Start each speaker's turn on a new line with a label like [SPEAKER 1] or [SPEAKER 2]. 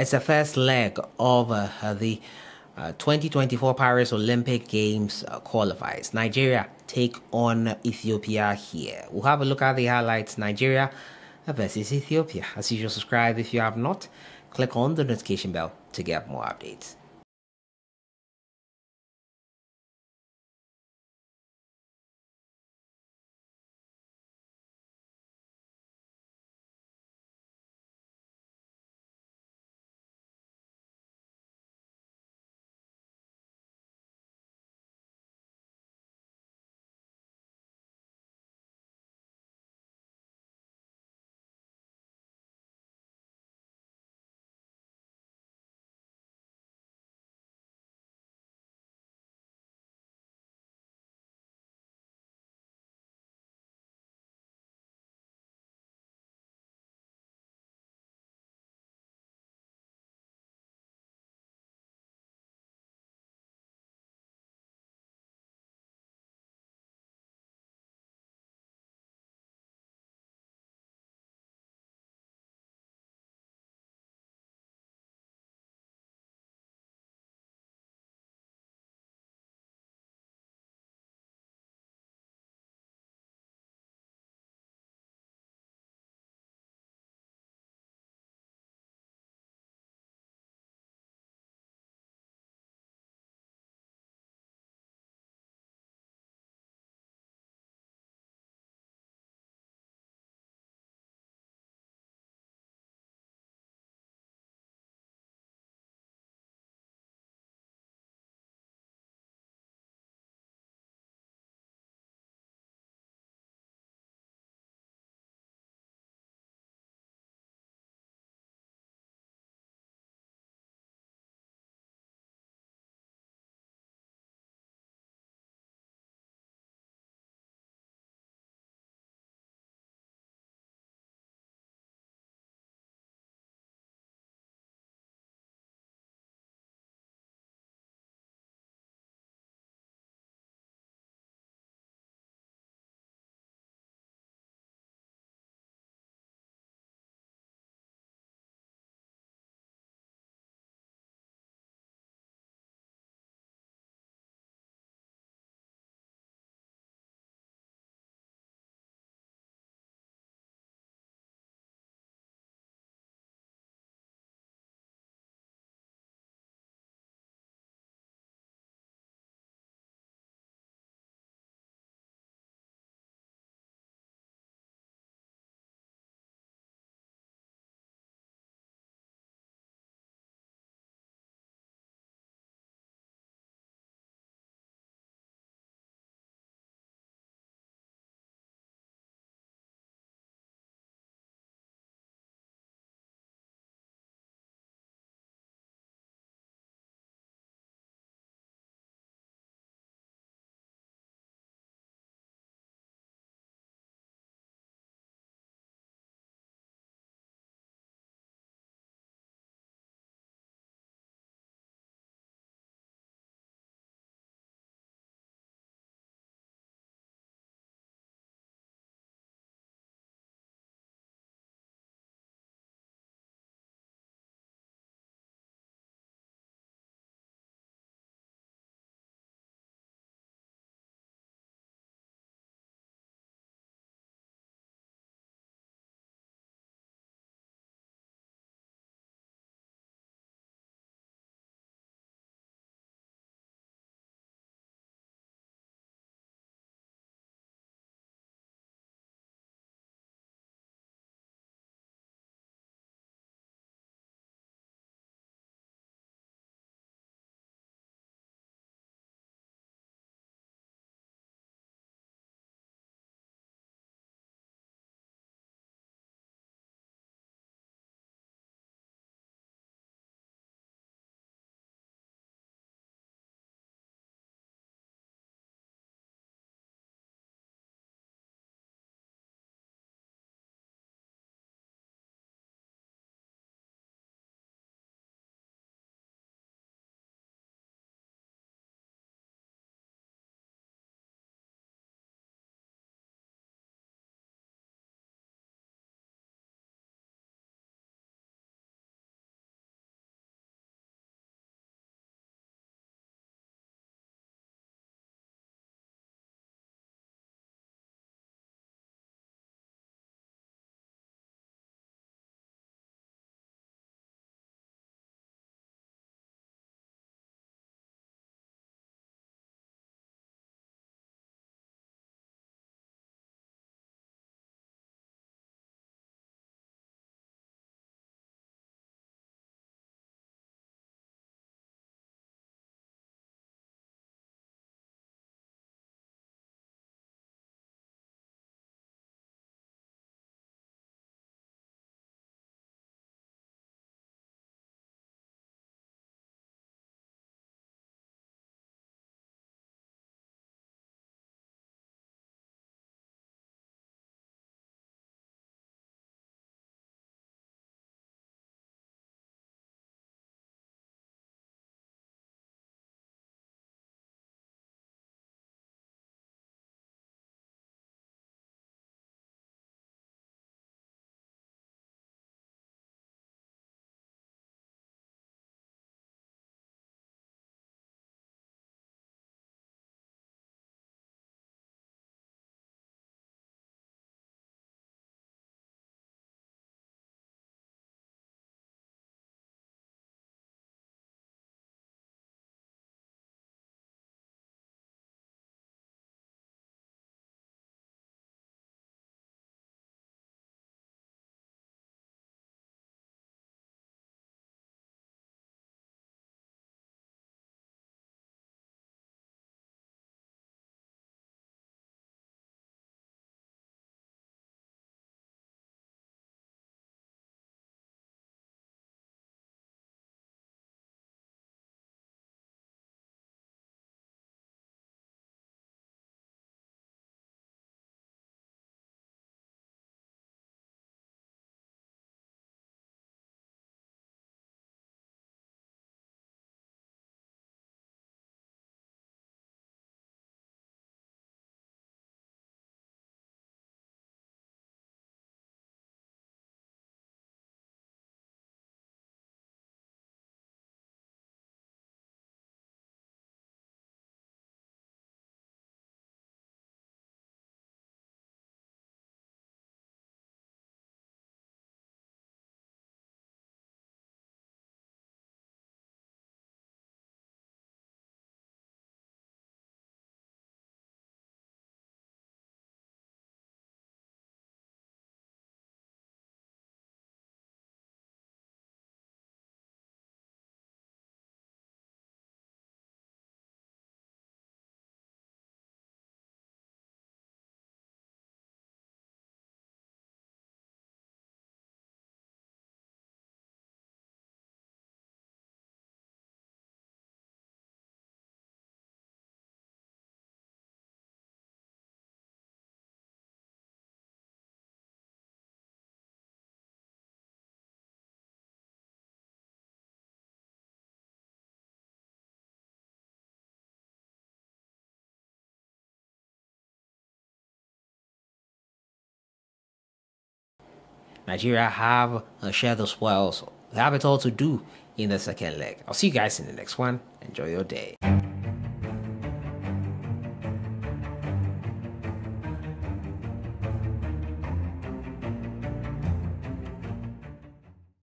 [SPEAKER 1] It's the first leg of uh, the uh, 2024 Paris Olympic Games uh, qualifiers. Nigeria take on Ethiopia here. We'll have a look at the highlights. Nigeria versus Ethiopia. As usual, subscribe if you have not. Click on the notification bell to get more updates. Nigeria have a share the spoils. They have it all to do in the second leg. I'll see you guys in the next one. Enjoy your day.